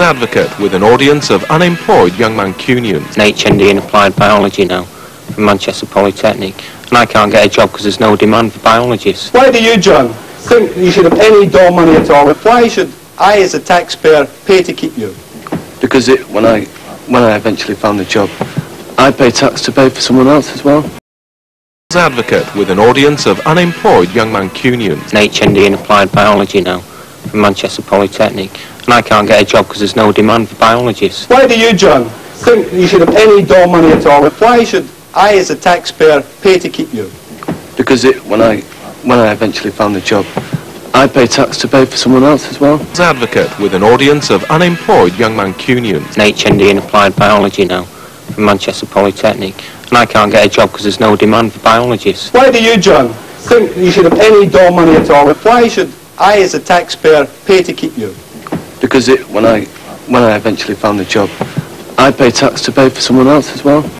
advocate with an audience of unemployed young Mancunians. an HND in applied biology now from Manchester Polytechnic and I can't get a job because there's no demand for biologists. Why do you, John, think you should have any door money at all? Why should I, as a taxpayer, pay to keep you? because it, when I when I eventually found the job, I pay tax to pay for someone else as well. advocate with an audience of unemployed young Mancunians. an HND in applied biology now from Manchester Polytechnic and I can't get a job because there's no demand for biologists. Why do you, John, think you should have any door money at all? Why should I, as a taxpayer, pay to keep you? Because it, when I when I eventually found the job, I pay tax to pay for someone else as well. advocate with an audience of unemployed young Mancunians. an HND in applied biology now from Manchester Polytechnic and I can't get a job because there's no demand for biologists. Why do you, John, think you should have any door money at all? Why should I, as a taxpayer, pay to keep you? Because it, when I when I eventually found the job, I pay tax to pay for someone else as well.